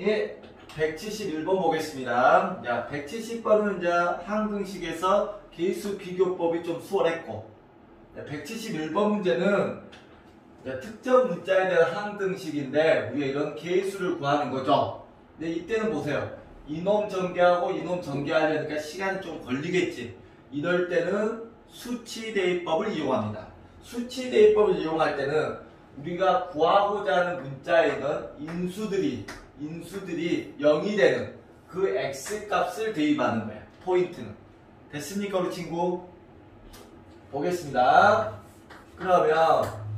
예, 171번 보겠습니다. 자, 170번은 이제 항등식에서 개수 비교법이 좀 수월했고, 171번 문제는 특정 문자에 대한 항등식인데, 우리가 이런 개수를 구하는 거죠. 근데 이때는 보세요. 이놈 전개하고 이놈 전개하려니까 시간이 좀 걸리겠지. 이럴 때는 수치 대입법을 이용합니다. 수치 대입법을 이용할 때는 우리가 구하고자 하는 문자에 있는 인수들이 인수들이 0이 되는 그 x 값을 대입하는 거예요. 포인트는. 됐습니까, 우리 친구? 보겠습니다. 그러면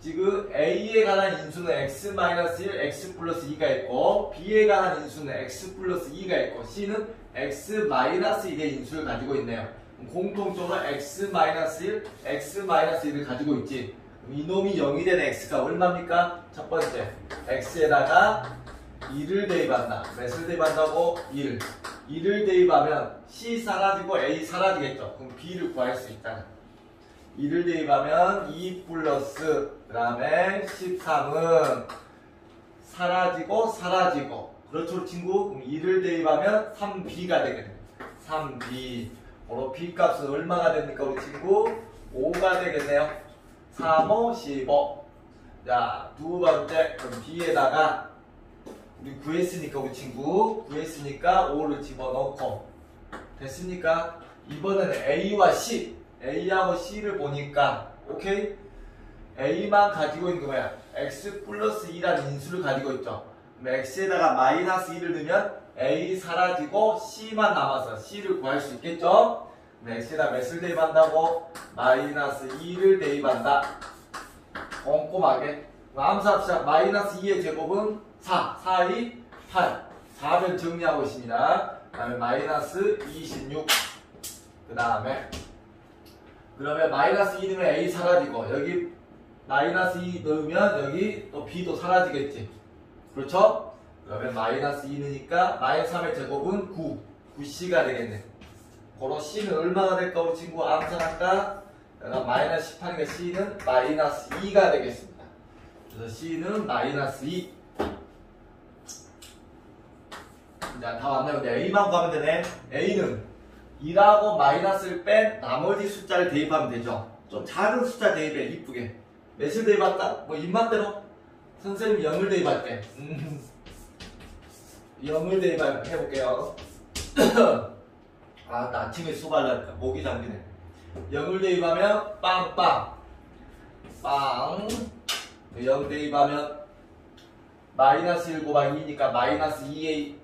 지금 A에 관한 인수는 x-1, x 플러스 2가 있고 B에 관한 인수는 x 플러스 2가 있고 C는 x-1의 인수를 가지고 있네요. 공통적으로 x-1, x-1을 가지고 있지. 이놈이 0이 된 x가 얼마입니까? 첫 번째, x에다가 2를 대입한다. 몇을 대입한다고? 1. 2를 대입하면 C 사라지고 A 사라지겠죠. 그럼 B를 구할 수 있다. 2를 대입하면 2 플러스 그 다음에 13은 사라지고 사라지고 그렇죠 친구? 그럼 2를 대입하면 3B가 되겠네 3B 바로 B 값은 얼마가 됩니까 우리 친구? 5가 되겠네요 3, 5, 15 자, 두 번째 그럼 B에다가 우리 구했으니까 우리 친구 구했으니까 5를 집어넣고 됐습니까? 이번에는 A와 C A하고 C를 보니까 오케이? A만 가지고 있는 거 뭐야? X 플러스 2라는 인수를 가지고 있죠. X에다가 마이너스 2를 넣으면 A 사라지고 C만 남아서 C를 구할 수 있겠죠? X에다 몇을 대입한다고? 마이너스 2를 대입한다. 꼼꼼하게. 암사합시다. 마이너스 2의 제곱은 4. 4, 2, 8. 4를 정리하고 있습니다. 그 다음에 마이너스 26. 그 다음에 그러면 마이너스 2 넣으면 A 사라지고 여기 마이너스 2 넣으면 여기 또 B도 사라지겠지. 그렇죠? 그러면 마이너스 2 넣으니까 마이너스 3의 제곱은 9. 9C가 되겠네. 고로 C는 얼마가 될까 우리 친구 암산할까? 그러니까 마이너스 18이니까 C는 마이너스 2가 되겠습니다. 그래서 C는 마이너스 2. 자, 다 왔나요? 근데 A만 구하면 되네. A는 2라고 마이너스를 뺀 나머지 숫자를 대입하면 되죠. 좀 작은 숫자 대입해, 이쁘게. 몇을 대입할까? 뭐 입맛대로? 선생님 0을 대입할게. 음. 0을 대입해볼게요. 아, 나 아침에 수발라니까 목이 잠기네. 0을 대입하면 빵빵. 빵. 0 대입하면 마이너스 1 곱하기 2니까 마이너스 2a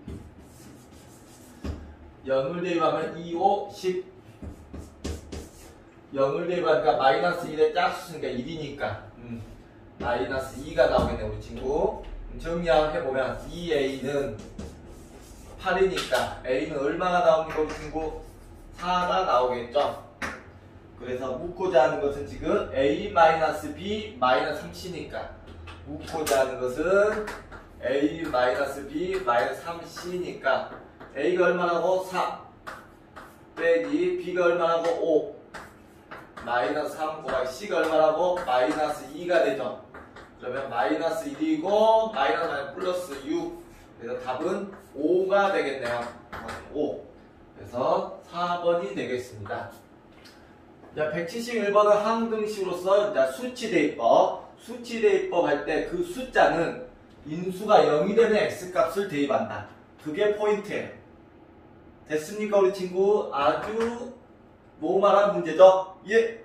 0을 대입하면 2, 5, 10 0을 대입하니까 마이너스 1에 짝수 쓰니까 1이니까. 음, 마이너스 2가 나오겠네 우리 친구. 정리해보면 2a는 8이니까 a는 얼마가 나옵니까 우리 친구? 4가 나오겠죠? 그래서 묻고자 하는 것은 지금 a-b 3c니까. 묻고자 하는 것은 a-b 3c니까 a가 얼마나고? 4 빼기 b가 얼마나고? 5 마이너스 3 곱하기 c가 얼마나고? 마이너스 2가 되죠. 그러면 마이너스 1이고 마이너스 플러스 6 그래서 답은 5가 되겠네요. 5 그래서 4번이 되겠습니다. 자, 171번은 항등식으로서 자, 수치 대입법. 수치 대입법 할 때 그 숫자는 인수가 0이 되는 x값을 대입한다. 그게 포인트예요 됐습니까 우리 친구? 아주 노말한 문제죠? 예.